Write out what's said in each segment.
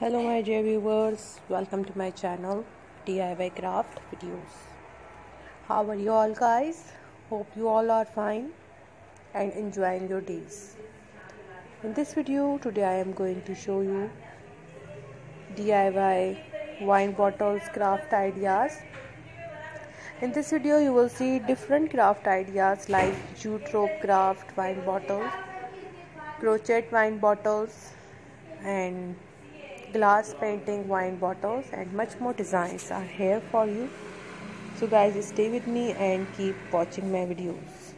hello my dear viewers. Welcome to my channel diy craft videos. How are you all guys? Hope you all are fine and enjoying your days. In this video today i am going to show you diy wine bottles craft ideas. In this video you will see different craft ideas like jute rope craft wine bottles crochet wine bottles and glass painting wine bottles and much more designs are here for you. So guys stay with me and keep watching my videos.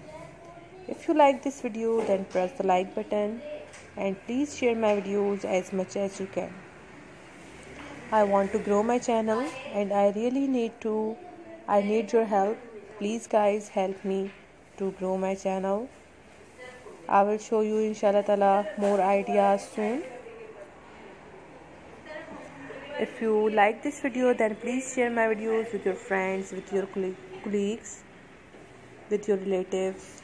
If you like this video then press the like button and please share my videos as much as you can. I want to grow my channel and i really need to i need your help. Please guys help me to grow my channel. I will show you inshallah more ideas soon if you like this video then please share my videos with your friends with your colleagues with your relatives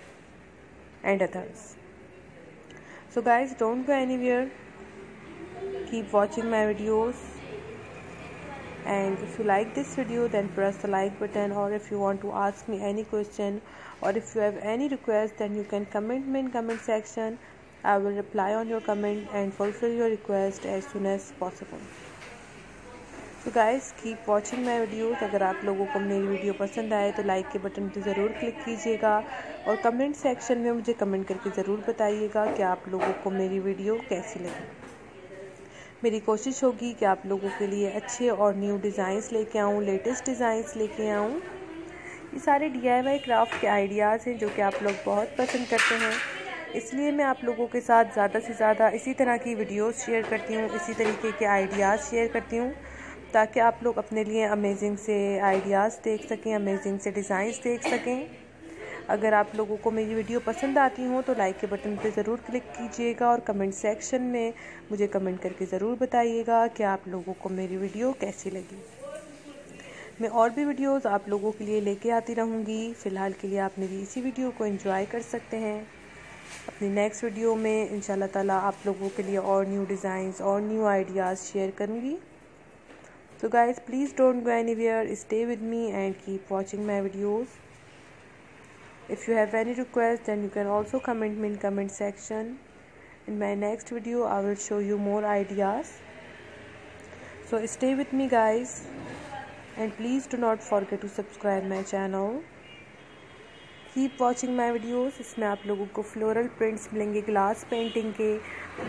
and others. So guys don't go anywhere. Keep watching my videos. And if you like this video then press the like button. Or if you want to ask me any question or if you have any request then you can comment me in comment section. I will reply on your comment and fulfill your request as soon as possible तो guys keep watching my videos अगर आप लोगों को मेरी video पसंद आए तो like के बटन पर ज़रूर क्लिक कीजिएगा और कमेंट सेक्शन में मुझे कमेंट करके ज़रूर बताइएगा कि आप लोगों को मेरी वीडियो कैसी लगी। मेरी कोशिश होगी कि आप लोगों के लिए अच्छे और न्यू डिज़ाइंस लेके आऊँ लेटेस्ट डिज़ाइंस लेके आऊँ। ये सारे डी क्राफ्ट के आइडियाज़ हैं जो कि आप लोग बहुत पसंद करते हैं। इसलिए मैं आप लोगों के साथ ज़्यादा से ज़्यादा इसी तरह की वीडियोस शेयर करती हूँ, इसी तरीके के आइडियाज़ शेयर करती हूँ। ताकि आप लोग अपने लिए अमेजिंग से आइडियाज़ देख सकें अमेजिंग से डिज़ाइंस देख सकें। अगर आप लोगों को मेरी वीडियो पसंद आती हो तो लाइक के बटन पर ज़रूर क्लिक कीजिएगा और कमेंट सेक्शन में मुझे कमेंट करके ज़रूर बताइएगा कि आप लोगों को मेरी वीडियो कैसी लगी। मैं और भी वीडियोस आप लोगों के लिए लेके आती रहूँगी। फ़िलहाल के लिए आप मेरी इसी वीडियो को एंजॉय कर सकते हैं। अपनी नेक्स्ट वीडियो में इन ताला आप लोगों के लिए और न्यू डिज़ाइंस और न्यू आइडियाज़ शेयर करूँगी। So guys please don't go anywhere. Stay with me and keep watching my videos. If you have any request then you can also comment me in comment section. In my next video i will show you more ideas. So stay with me guys. And please do not forget to subscribe my channel keep watching my videos इसमें आप लोगों को floral prints मिलेंगे glass painting के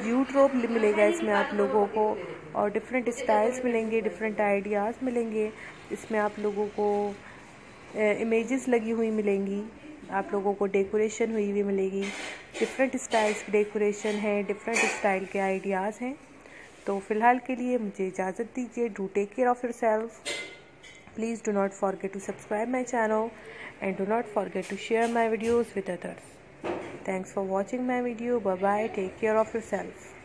jute rope मिलेगा इसमें आप लोगों को। और डिफरेंट स्टाइल्स मिलेंगे डिफरेंट आइडियाज़ मिलेंगे। इसमें आप लोगों को इमेजेस लगी हुई मिलेंगी। आप लोगों को डेकोरेशन हुई हुई मिलेगी। डिफरेंट स्टाइल्स की डेकोरेशन है डिफरेंट स्टाइल के आइडियाज़ हैं। तो फ़िलहाल के लिए मुझे इजाज़त दीजिए। Do take care of yourself please do not forget to subscribe my channel. And do not forget to share my videos with others. Thanks for watching my video. Bye bye take care of yourself